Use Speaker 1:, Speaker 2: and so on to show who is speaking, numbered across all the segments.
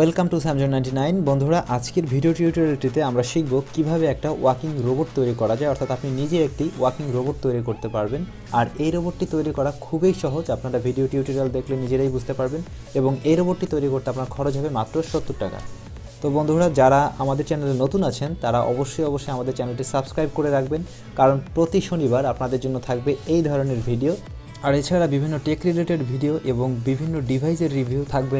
Speaker 1: Welcome to স্যামজন ninety nine বন্ধুরা, আজকের ভিডিও টিউটোরিয়ালটিতে আমরা শিখব কীভাবে একটা ওয়াকিং রোবট তৈরি করা যায়, অর্থাৎ আপনি নিজে একটি ওয়াকিং রোবট তৈরি করতে পারবেন। আর এই রোবটটি তৈরি করা খুবই সহজ, আপনারা ভিডিও টিউটোরিয়াল দেখলে নিজেরাই বুঝতে পারবেন। এবং এই রোবটটি তৈরি করতে আপনার খরচ হবে মাত্র সত্তর টাকা। তো বন্ধুরা, যারা আমাদের চ্যানেলে নতুন আছেন, তারা অবশ্যই অবশ্যই আমাদের চ্যানেলটি সাবস্ক্রাইব করে রাখবেন। কারণ প্রতি শনিবার আপনাদের জন্য থাকবে এই ধরনের ভিডিও আর এছাড়া বিভিন্ন টেক রিলেটেড ভিডিও এবং বিভিন্ন ডিভাইসের রিভিউ থাকবে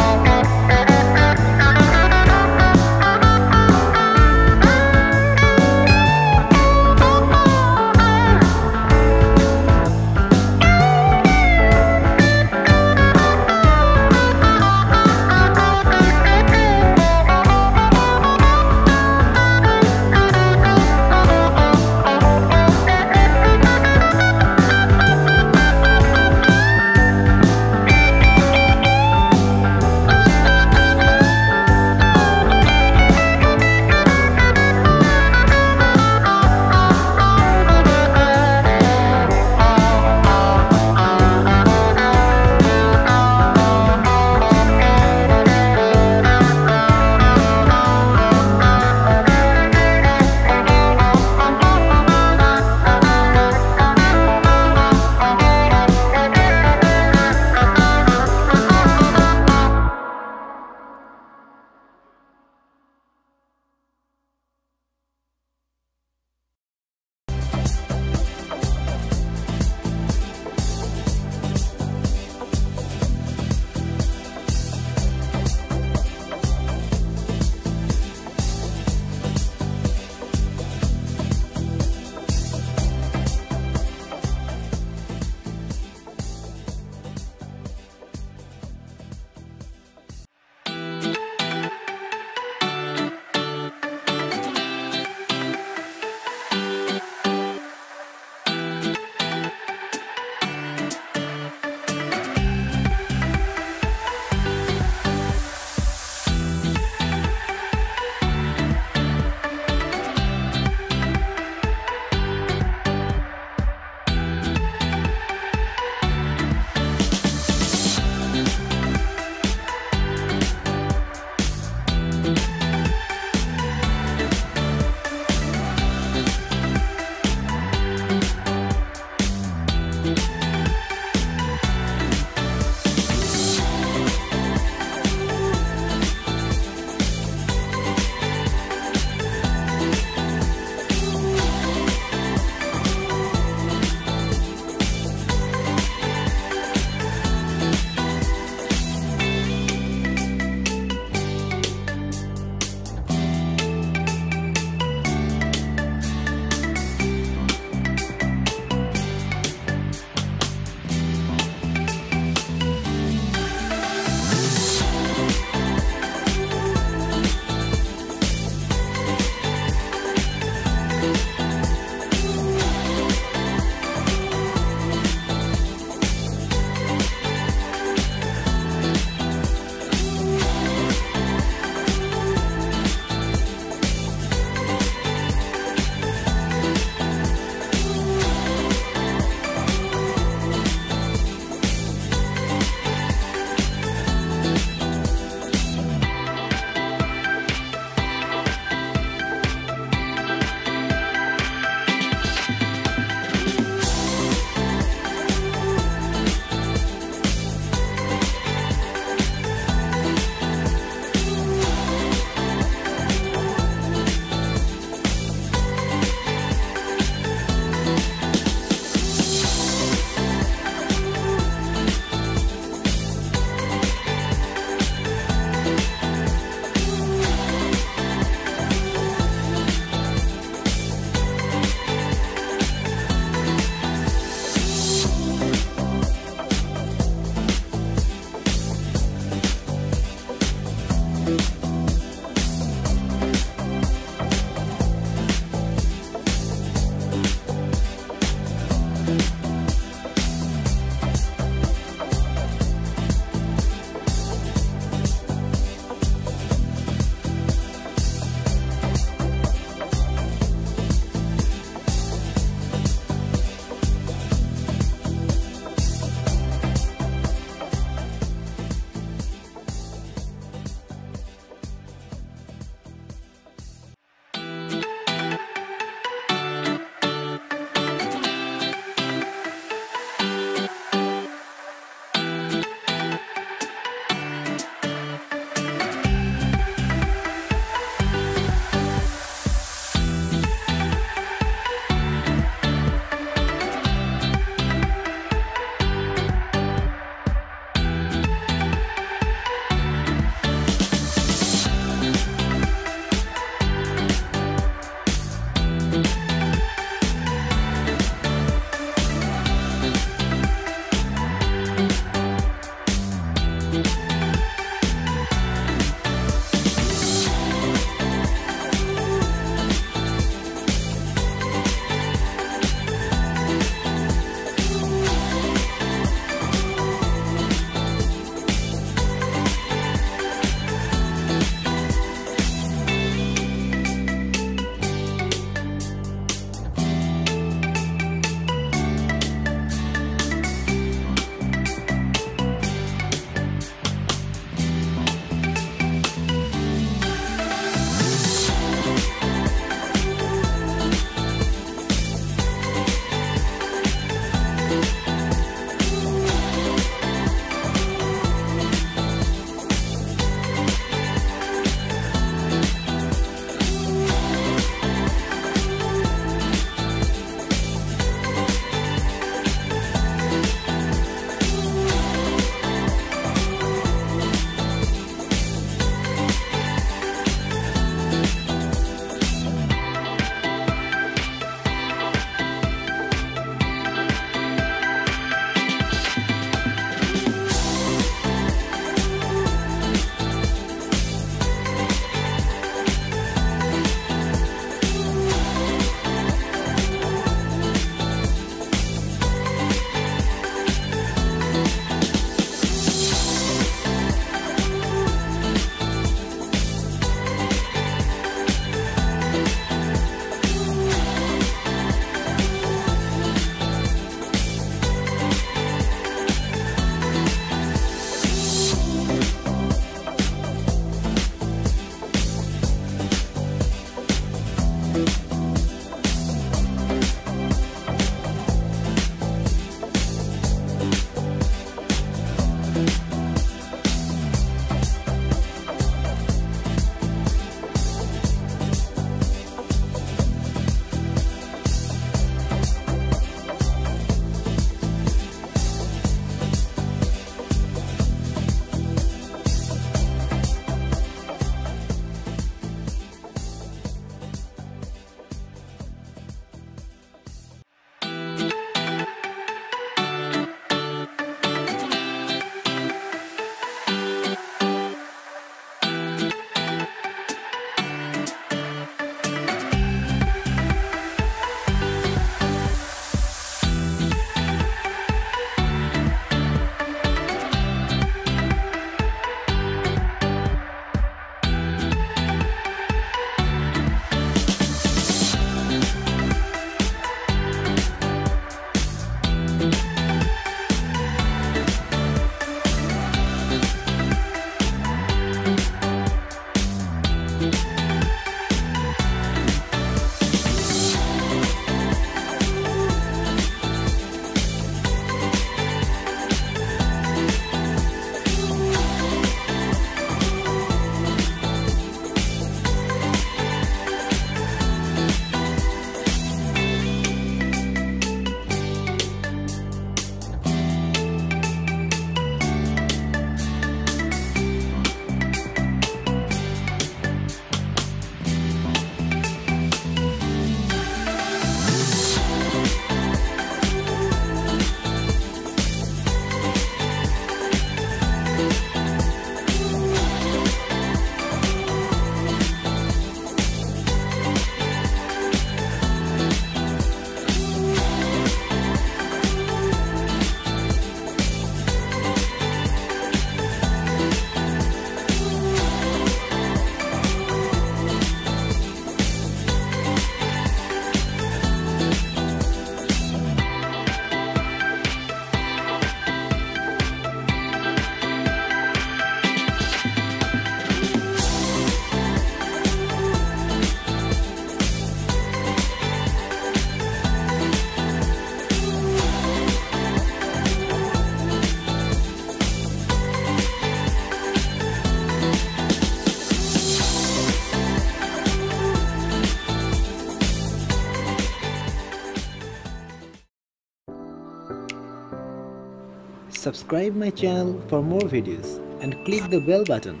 Speaker 1: Subscribe my channel for more videos and click the bell button